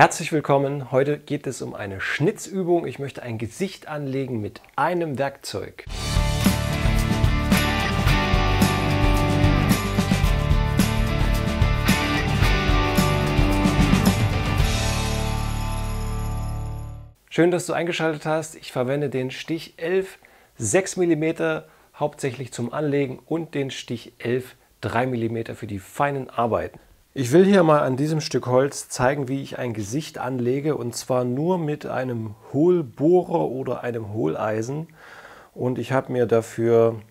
Herzlich willkommen. Heute geht es um eine Schnitzübung. Ich möchte ein Gesicht anlegen mit einem Werkzeug. Schön, dass du eingeschaltet hast. Ich verwende den Stich 11 6 mm hauptsächlich zum Anlegen und den Stich 11 3 mm für die feinen Arbeiten. Ich will hier mal an diesem Stück Holz zeigen, wie ich ein Gesicht anlege und zwar nur mit einem Hohlbohrer oder einem Hohleisen. Und ich habe mir dafür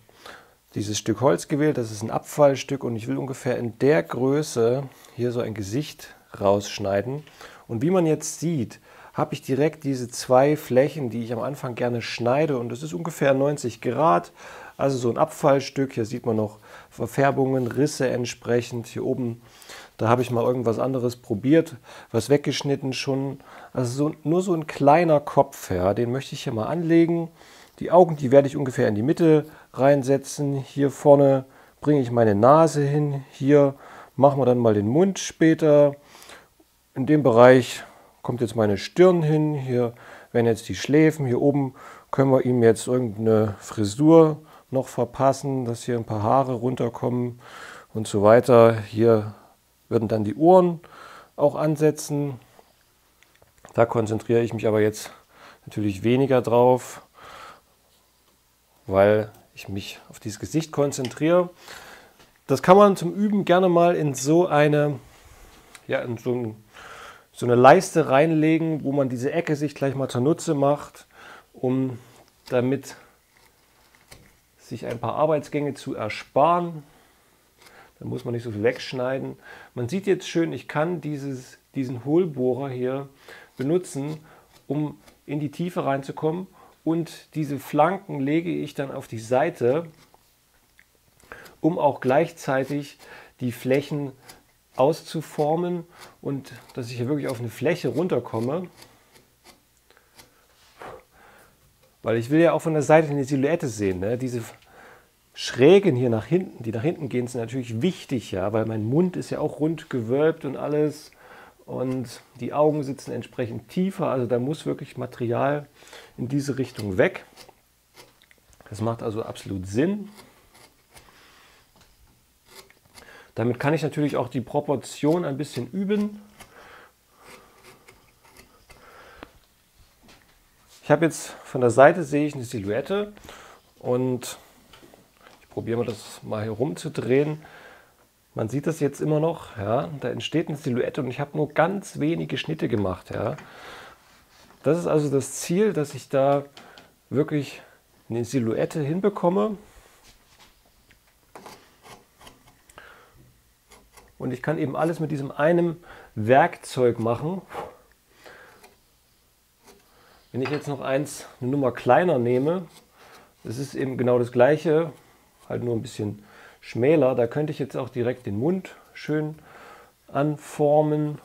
dieses Stück Holz gewählt, das ist ein Abfallstück und ich will ungefähr in der Größe hier so ein Gesicht rausschneiden. Und wie man jetzt sieht, habe ich direkt diese zwei Flächen, die ich am Anfang gerne schneide und das ist ungefähr 90 Grad, also so ein Abfallstück. Hier sieht man noch Verfärbungen, Risse entsprechend. Hier oben, da habe ich mal irgendwas anderes probiert, was weggeschnitten schon. Also so, nur so ein kleiner Kopf, ja, den möchte ich hier mal anlegen. Die Augen, die werde ich ungefähr in die Mitte reinsetzen. Hier vorne bringe ich meine Nase hin. Hier machen wir dann mal den Mund später. In dem Bereich kommt jetzt meine Stirn hin, hier werden jetzt die Schläfen, hier oben können wir ihm jetzt irgendeine Frisur noch verpassen, dass hier ein paar Haare runterkommen und so weiter. Hier würden dann die Ohren auch ansetzen. Da konzentriere ich mich aber jetzt natürlich weniger drauf, weil ich mich auf dieses Gesicht konzentriere. Das kann man zum Üben gerne mal in so eine, ja, in so ein so eine Leiste reinlegen, wo man diese Ecke sich gleich mal zunutze macht, um damit sich ein paar Arbeitsgänge zu ersparen. Dann muss man nicht so viel wegschneiden. Man sieht jetzt schön, ich kann dieses, diesen Hohlbohrer hier benutzen, um in die Tiefe reinzukommen. Und diese Flanken lege ich dann auf die Seite, um auch gleichzeitig die Flächen auszuformen und dass ich hier wirklich auf eine Fläche runterkomme. Weil ich will ja auch von der Seite eine Silhouette sehen. Ne? Diese Schrägen hier nach hinten, die nach hinten gehen, sind natürlich wichtig, ja, weil mein Mund ist ja auch rund gewölbt und alles. Und die Augen sitzen entsprechend tiefer. Also da muss wirklich Material in diese Richtung weg. Das macht also absolut Sinn. Damit kann ich natürlich auch die Proportion ein bisschen üben. Ich habe jetzt von der Seite sehe ich eine Silhouette und ich probiere mal das mal hier rumzudrehen. Man sieht das jetzt immer noch, ja, da entsteht eine Silhouette und ich habe nur ganz wenige Schnitte gemacht, ja. Das ist also das Ziel, dass ich da wirklich eine Silhouette hinbekomme. Und ich kann eben alles mit diesem einen Werkzeug machen. Wenn ich jetzt noch eins, eine Nummer kleiner nehme, das ist eben genau das gleiche, halt nur ein bisschen schmäler. Da könnte ich jetzt auch direkt den Mund schön anformen.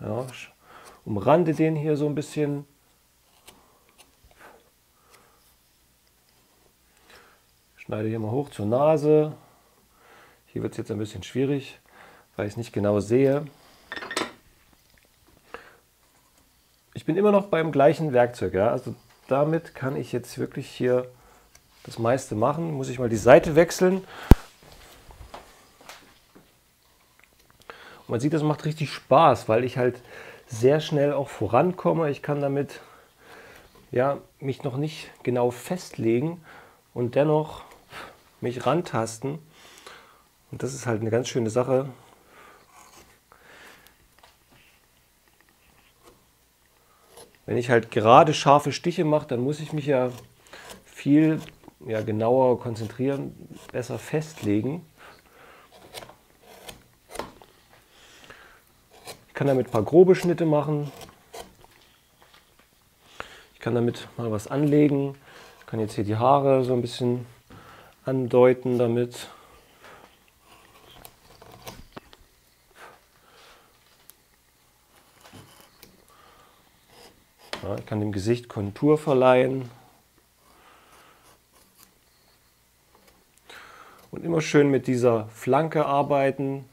Ja, umrande den hier so ein bisschen. Schneide hier mal hoch zur Nase. Hier wird es jetzt ein bisschen schwierig weil ich es nicht genau sehe. Ich bin immer noch beim gleichen Werkzeug. Ja? Also damit kann ich jetzt wirklich hier das meiste machen. Muss ich mal die Seite wechseln. Und man sieht, das macht richtig Spaß, weil ich halt sehr schnell auch vorankomme. Ich kann damit ja, mich noch nicht genau festlegen und dennoch mich rantasten. Und das ist halt eine ganz schöne Sache. Wenn ich halt gerade scharfe Stiche mache, dann muss ich mich ja viel ja, genauer konzentrieren, besser festlegen. Ich kann damit ein paar grobe Schnitte machen. Ich kann damit mal was anlegen. Ich kann jetzt hier die Haare so ein bisschen andeuten damit. Ja, ich kann dem Gesicht Kontur verleihen. Immer schön mit dieser Flanke arbeiten,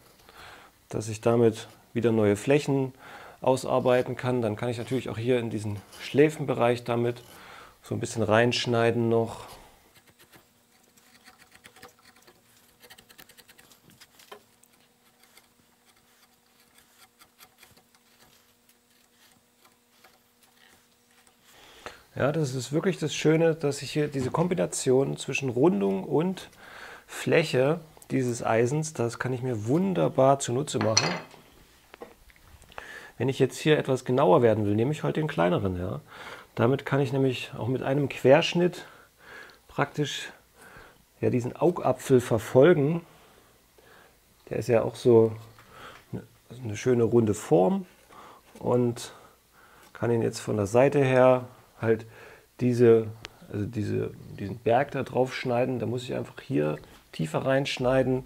dass ich damit wieder neue Flächen ausarbeiten kann. Dann kann ich natürlich auch hier in diesen Schläfenbereich damit so ein bisschen reinschneiden noch. Ja, das ist wirklich das Schöne, dass ich hier diese Kombination zwischen Rundung und Fläche dieses Eisens, das kann ich mir wunderbar zunutze machen. Wenn ich jetzt hier etwas genauer werden will, nehme ich heute den kleineren. Ja. Damit kann ich nämlich auch mit einem Querschnitt praktisch ja, diesen Augapfel verfolgen. Der ist ja auch so eine schöne runde Form und kann ihn jetzt von der Seite her halt diese, also diese, diesen Berg da drauf schneiden. Da muss ich einfach hier tiefer reinschneiden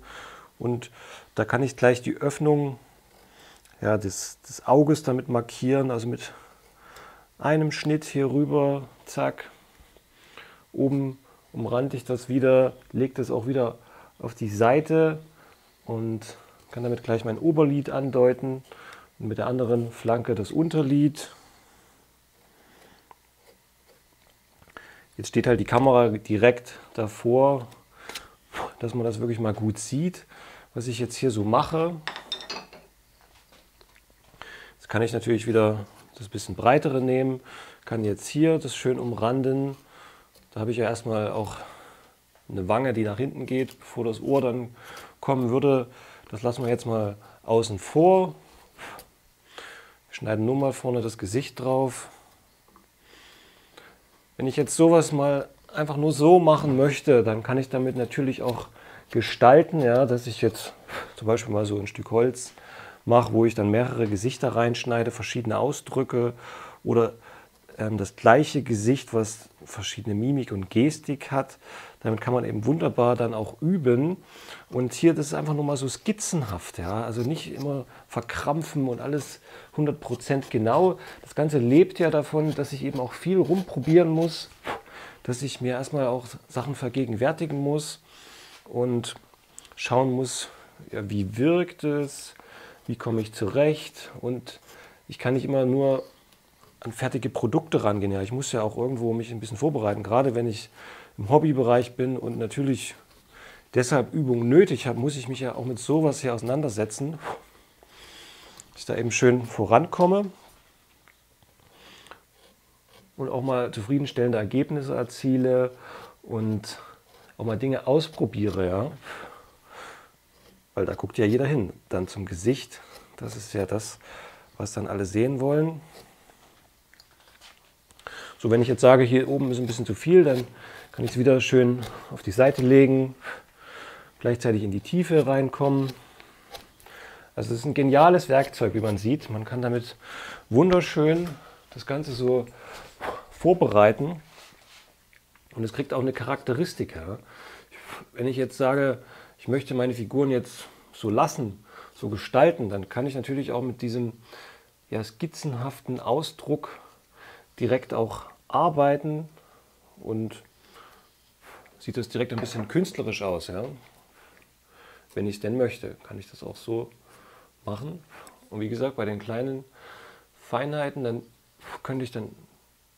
und da kann ich gleich die Öffnung ja, des, des Auges damit markieren. Also mit einem Schnitt hier rüber, zack, oben umrande ich das wieder, lege das auch wieder auf die Seite und kann damit gleich mein Oberlid andeuten und mit der anderen Flanke das Unterlid. Jetzt steht halt die Kamera direkt davor, dass man das wirklich mal gut sieht, was ich jetzt hier so mache. Jetzt kann ich natürlich wieder das bisschen breitere nehmen, kann jetzt hier das schön umranden. Da habe ich ja erstmal auch eine Wange, die nach hinten geht, bevor das Ohr dann kommen würde. Das lassen wir jetzt mal außen vor. Wir schneiden nur mal vorne das Gesicht drauf. Wenn ich jetzt sowas mal einfach nur so machen möchte, dann kann ich damit natürlich auch gestalten, ja, dass ich jetzt zum Beispiel mal so ein Stück Holz mache, wo ich dann mehrere Gesichter reinschneide, verschiedene Ausdrücke oder ähm, das gleiche Gesicht, was verschiedene Mimik und Gestik hat. Damit kann man eben wunderbar dann auch üben. Und hier, das ist einfach nur mal so skizzenhaft, ja. Also nicht immer verkrampfen und alles 100% genau. Das Ganze lebt ja davon, dass ich eben auch viel rumprobieren muss, dass ich mir erstmal auch Sachen vergegenwärtigen muss und schauen muss, ja, wie wirkt es, wie komme ich zurecht und ich kann nicht immer nur an fertige Produkte rangehen. Ja, ich muss ja auch irgendwo mich ein bisschen vorbereiten, gerade wenn ich im Hobbybereich bin und natürlich deshalb Übungen nötig habe, muss ich mich ja auch mit sowas hier auseinandersetzen, dass ich da eben schön vorankomme und auch mal zufriedenstellende Ergebnisse erziele und auch mal Dinge ausprobiere, ja. Weil da guckt ja jeder hin. Dann zum Gesicht, das ist ja das, was dann alle sehen wollen. So, wenn ich jetzt sage, hier oben ist ein bisschen zu viel, dann kann ich es wieder schön auf die Seite legen, gleichzeitig in die Tiefe reinkommen. Also es ist ein geniales Werkzeug, wie man sieht. Man kann damit wunderschön das Ganze so vorbereiten und es kriegt auch eine Charakteristik. Ja. Wenn ich jetzt sage, ich möchte meine Figuren jetzt so lassen, so gestalten, dann kann ich natürlich auch mit diesem ja, skizzenhaften Ausdruck direkt auch arbeiten und sieht das direkt ein bisschen künstlerisch aus. Ja? Wenn ich es denn möchte, kann ich das auch so machen. Und wie gesagt, bei den kleinen Feinheiten, dann könnte ich dann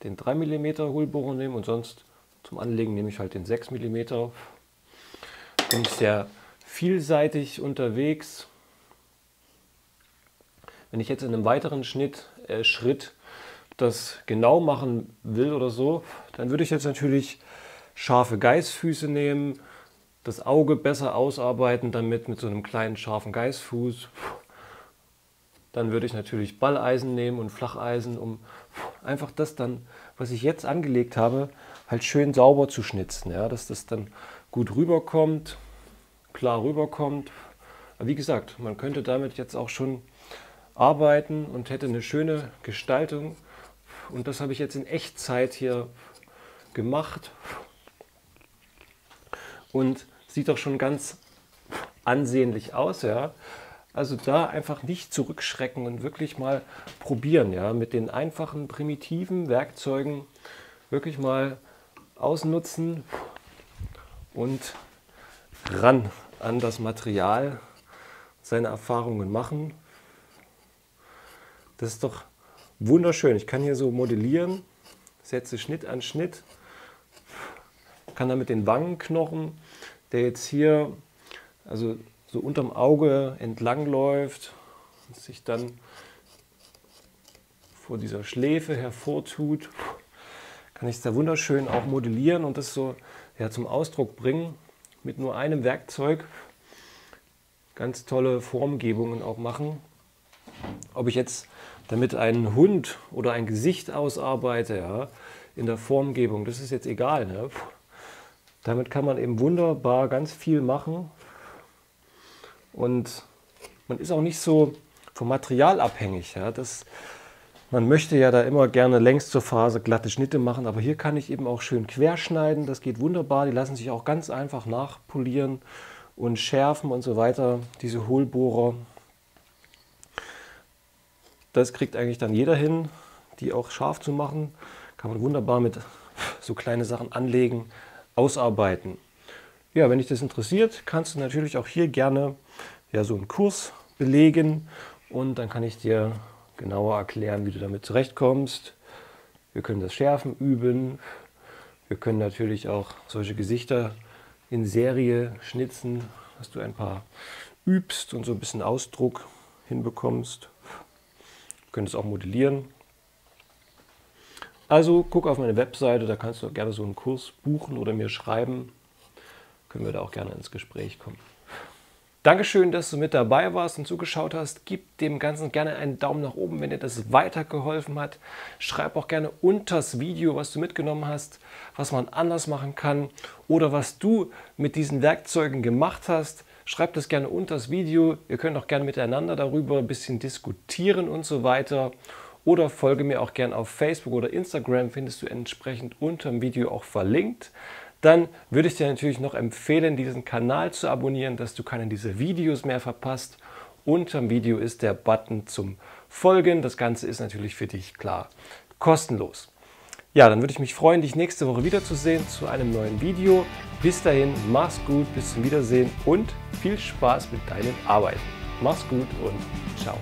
den 3 mm Hohlbohrer nehmen und sonst zum Anlegen nehme ich halt den 6 mm. Bin ich sehr vielseitig unterwegs. Wenn ich jetzt in einem weiteren Schnitt, äh, Schritt das genau machen will oder so, dann würde ich jetzt natürlich scharfe Geißfüße nehmen, das Auge besser ausarbeiten damit mit so einem kleinen scharfen Geißfuß. Dann würde ich natürlich Balleisen nehmen und Flacheisen, um einfach das dann, was ich jetzt angelegt habe, halt schön sauber zu schnitzen. Ja, dass das dann gut rüberkommt, klar rüberkommt. Aber wie gesagt, man könnte damit jetzt auch schon arbeiten und hätte eine schöne Gestaltung und das habe ich jetzt in Echtzeit hier gemacht. Und sieht doch schon ganz ansehnlich aus, ja. Also da einfach nicht zurückschrecken und wirklich mal probieren, ja, mit den einfachen, primitiven Werkzeugen wirklich mal ausnutzen und ran an das Material, seine Erfahrungen machen Das ist doch wunderschön. Ich kann hier so modellieren, setze Schnitt an Schnitt, kann damit den Wangenknochen, der jetzt hier also so unterm Auge entlang läuft sich dann vor dieser Schläfe hervortut, kann ich es da wunderschön auch modellieren und das so ja, zum Ausdruck bringen mit nur einem Werkzeug. Ganz tolle Formgebungen auch machen. Ob ich jetzt damit einen Hund oder ein Gesicht ausarbeite, ja, in der Formgebung, das ist jetzt egal. Ne? Damit kann man eben wunderbar ganz viel machen. Und man ist auch nicht so vom Material abhängig. Ja? Das, man möchte ja da immer gerne längs zur Phase glatte Schnitte machen, aber hier kann ich eben auch schön querschneiden. Das geht wunderbar. Die lassen sich auch ganz einfach nachpolieren und schärfen und so weiter. Diese Hohlbohrer. Das kriegt eigentlich dann jeder hin, die auch scharf zu machen. Kann man wunderbar mit so kleine Sachen anlegen, ausarbeiten. Ja, wenn dich das interessiert, kannst du natürlich auch hier gerne ja, so einen Kurs belegen und dann kann ich dir genauer erklären, wie du damit zurechtkommst. Wir können das Schärfen üben. Wir können natürlich auch solche Gesichter in Serie schnitzen, dass du ein paar übst und so ein bisschen Ausdruck hinbekommst. Du könntest auch modellieren. Also guck auf meine Webseite, da kannst du gerne so einen Kurs buchen oder mir schreiben. Können wir da auch gerne ins Gespräch kommen. Dankeschön, dass du mit dabei warst und zugeschaut hast. Gib dem Ganzen gerne einen Daumen nach oben, wenn dir das weitergeholfen hat. Schreib auch gerne unter das Video, was du mitgenommen hast, was man anders machen kann oder was du mit diesen Werkzeugen gemacht hast. Schreib das gerne unter das Video. Wir können auch gerne miteinander darüber ein bisschen diskutieren und so weiter. Oder folge mir auch gerne auf Facebook oder Instagram, findest du entsprechend unter dem Video auch verlinkt dann würde ich dir natürlich noch empfehlen, diesen Kanal zu abonnieren, dass du keine dieser Videos mehr verpasst. Unter dem Video ist der Button zum Folgen. Das Ganze ist natürlich für dich klar kostenlos. Ja, dann würde ich mich freuen, dich nächste Woche wiederzusehen zu einem neuen Video. Bis dahin, mach's gut, bis zum Wiedersehen und viel Spaß mit deinen Arbeiten. Mach's gut und ciao.